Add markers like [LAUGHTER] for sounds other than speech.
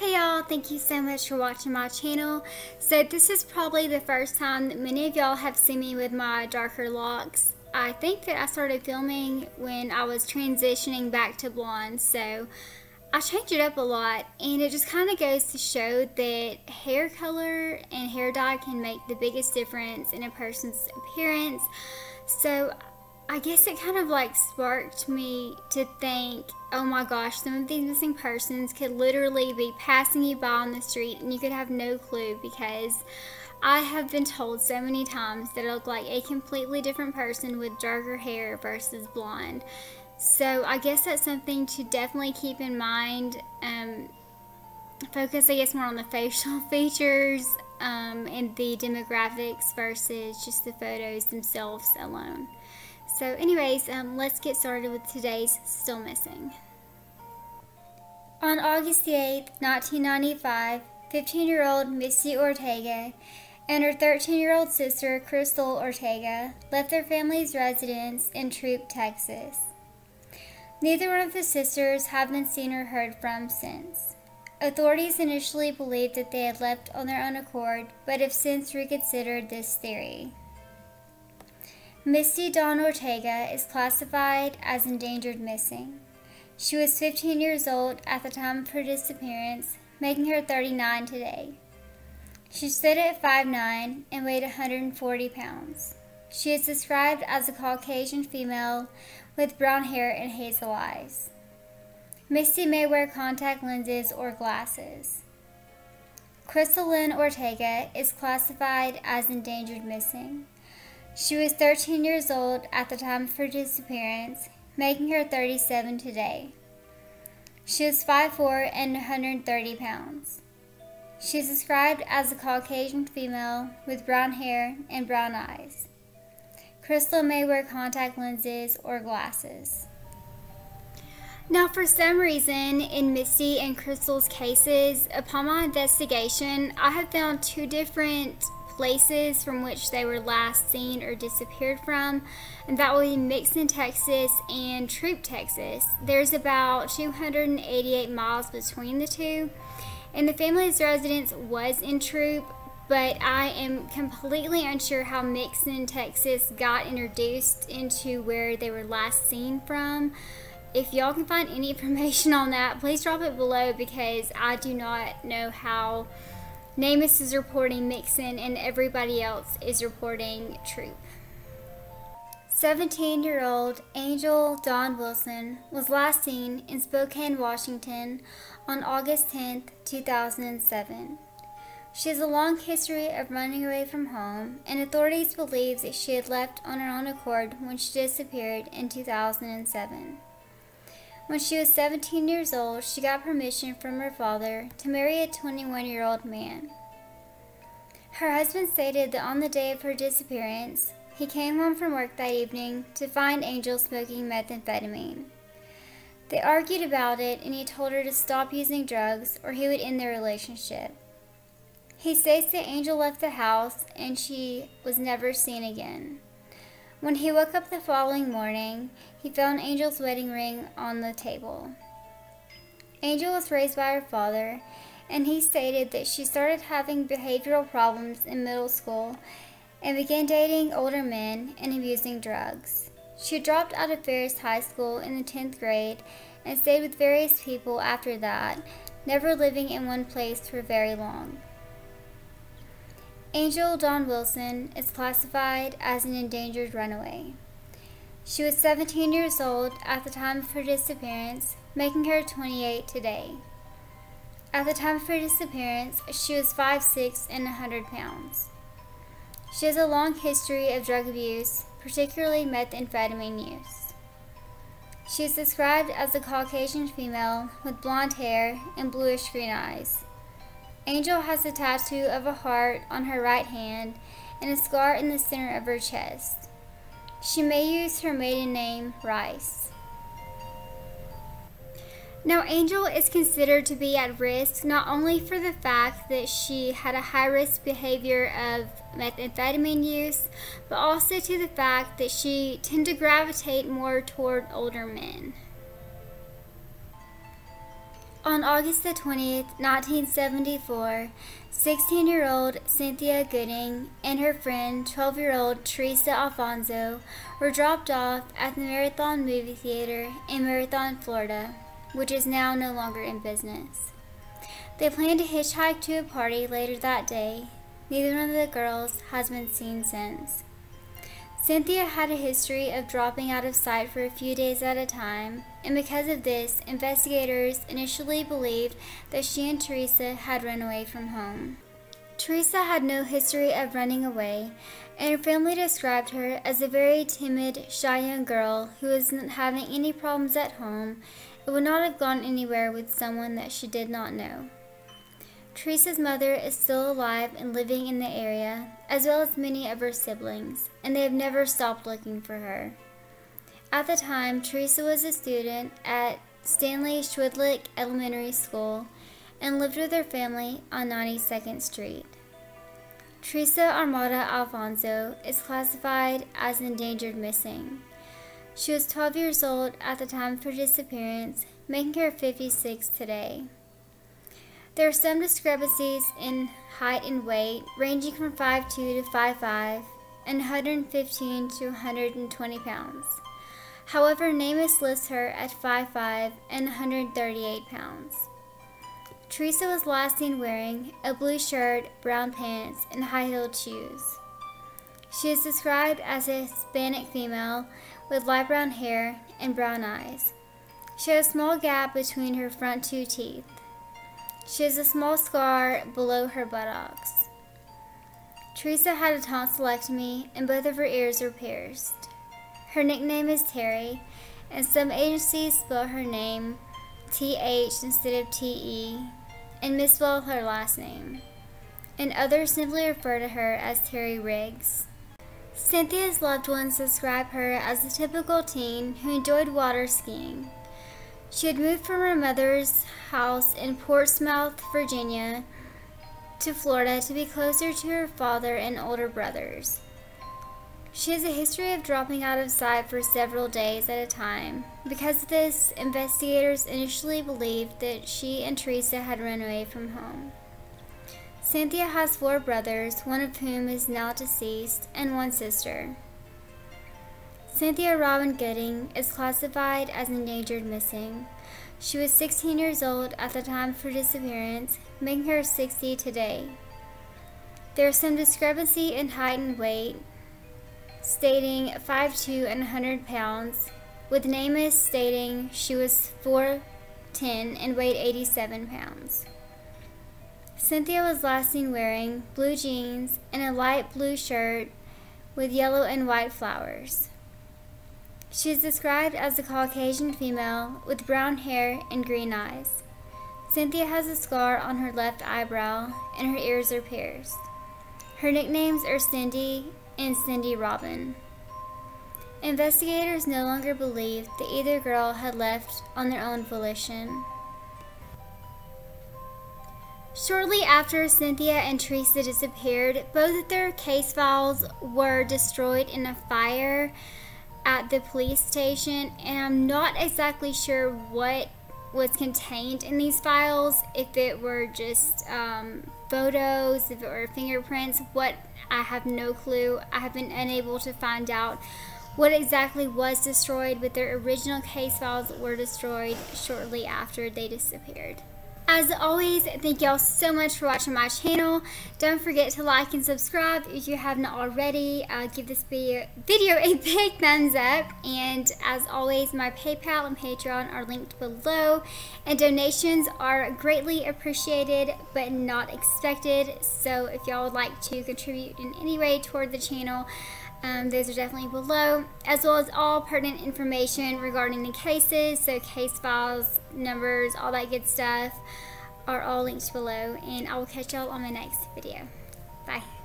Hey y'all, thank you so much for watching my channel. So this is probably the first time that many of y'all have seen me with my darker locks. I think that I started filming when I was transitioning back to blonde, so I changed it up a lot and it just kind of goes to show that hair color and hair dye can make the biggest difference in a person's appearance. So I guess it kind of like sparked me to think, oh my gosh, some of these missing persons could literally be passing you by on the street and you could have no clue because I have been told so many times that I look like a completely different person with darker hair versus blonde. So I guess that's something to definitely keep in mind. Um, focus, I guess, more on the facial [LAUGHS] features um, and the demographics versus just the photos themselves alone. So anyways, um, let's get started with today's Still Missing. On August 8, 1995, 15-year-old Misty Ortega and her 13-year-old sister, Crystal Ortega, left their family's residence in Troup, Texas. Neither one of the sisters have been seen or heard from since. Authorities initially believed that they had left on their own accord, but have since reconsidered this theory. Misty Dawn Ortega is classified as endangered missing. She was 15 years old at the time of her disappearance, making her 39 today. She stood at 5'9 and weighed 140 pounds. She is described as a Caucasian female with brown hair and hazel eyes. Misty may wear contact lenses or glasses. Crystal Lynn Ortega is classified as endangered missing. She was 13 years old at the time of her disappearance, making her 37 today. She is 5'4 and 130 pounds. She is described as a Caucasian female with brown hair and brown eyes. Crystal may wear contact lenses or glasses. Now, for some reason, in Misty and Crystal's cases, upon my investigation, I have found two different places from which they were last seen or disappeared from, and that will be Mixon, Texas and Troup, Texas. There's about 288 miles between the two, and the family's residence was in Troup, but I am completely unsure how Mixon, Texas got introduced into where they were last seen from. If y'all can find any [LAUGHS] information on that, please drop it below because I do not know how NamUs is reporting Mixon and everybody else is reporting Troup. 17 year old Angel Dawn Wilson was last seen in Spokane, Washington on August 10, 2007. She has a long history of running away from home, and authorities believe that she had left on her own accord when she disappeared in 2007. When she was 17 years old, she got permission from her father to marry a 21 year old man. Her husband stated that on the day of her disappearance, he came home from work that evening to find Angel smoking methamphetamine. They argued about it, and he told her to stop using drugs or he would end their relationship. He states that Angel left the house and she was never seen again. When he woke up the following morning, he found Angel's wedding ring on the table. Angel was raised by her father, and he stated that she started having behavioral problems in middle school and began dating older men and abusing drugs. She dropped out of Ferris High School in the 10th grade and stayed with various people after that, never living in one place for very long. Angel Dawn Wilson is classified as an endangered runaway. She was 17 years old at the time of her disappearance, making her 28 today. At the time of her disappearance, she was 5'6 and 100 pounds. She has a long history of drug abuse, particularly methamphetamine use. She is described as a Caucasian female with blonde hair and bluish green eyes. Angel has a tattoo of a heart on her right hand and a scar in the center of her chest. She may use her maiden name, Rice. Now, Angel is considered to be at risk not only for the fact that she had a high risk behavior of methamphetamine use, but also to the fact that she tended to gravitate more toward older men. On August the 20th, 1974, 16 year old Cynthia Gooding and her friend, 12 year old Teresa Alfonso, were dropped off at the Marathon Movie Theater in Marathon, Florida, which is now no longer in business. They planned to hitchhike to a party later that day. Neither one of the girls has been seen since. Cynthia had a history of dropping out of sight for a few days at a time, and because of this, investigators initially believed that she and Teresa had run away from home. Teresa had no history of running away, and her family described her as a very timid, shy young girl who wasn't having any problems at home and would not have gone anywhere with someone that she did not know. Teresa's mother is still alive and living in the area, as well as many of her siblings, and they have never stopped looking for her. At the time, Teresa was a student at Stanley Switlik Elementary School and lived with her family on 92nd Street. Teresa Armanda Alfonso is classified as endangered missing. She was 12 years old at the time of her disappearance, making her 56 today. There are some discrepancies in height and weight, ranging from 5'2 to 5'5 and 115 to 120 pounds. However, NamUs lists her at 5'5 and 138 pounds. Teresa was last seen wearing a blue shirt, brown pants, and high heeled shoes. She is described as a Hispanic female with light brown hair and brown eyes. She has a small gap between her front two teeth. She has a small scar below her buttocks. Teresa had a tonsillectomy and both of her ears were pierced. Her nickname is Terry, and some agencies spell her name TH instead of TE and misspell her last name, and others simply refer to her as Terry Riggs. Cynthia's loved ones describe her as a typical teen who enjoyed water skiing. She had moved from her mother's house in Portsmouth, Virginia, to Florida to be closer to her father and older brothers. She has a history of dropping out of sight for several days at a time. Because of this, investigators initially believed that she and Teresa had run away from home. Cynthia has four brothers, one of whom is now deceased, and one sister. Cynthia Robin Gooding is classified as endangered missing. She was 16 years old at the time of her disappearance, making her 60 today. There is some discrepancy in height and weight, stating 5'2 and 100 pounds, with NamUs stating she was 4'10 and weighed 87 pounds. Cynthia was last seen wearing blue jeans and a light blue shirt with yellow and white flowers. She is described as a Caucasian female with brown hair and green eyes. Cynthia has a scar on her left eyebrow and her ears are pierced. Her nicknames are Cindy and Cindy Robin. Investigators no longer believe that either girl had left on their own volition. Shortly after Cynthia and Teresa disappeared, both of their case files were destroyed in a fire at the police station, and I'm not exactly sure what was contained in these files, if it were just um, photos, if it were fingerprints, what I have no clue. I have been unable to find out what exactly was destroyed, but their original case files were destroyed shortly after they disappeared. As always, thank y'all so much for watching my channel. Don't forget to like and subscribe if you haven't already. Uh, give this video, video a big thumbs up. And as always, my PayPal and Patreon are linked below. And donations are greatly appreciated but not expected. So if y'all would like to contribute in any way toward the channel, um, those are definitely below, as well as all pertinent information regarding the cases, so case files, numbers, all that good stuff are all linked below, and I will catch y'all on my next video. Bye.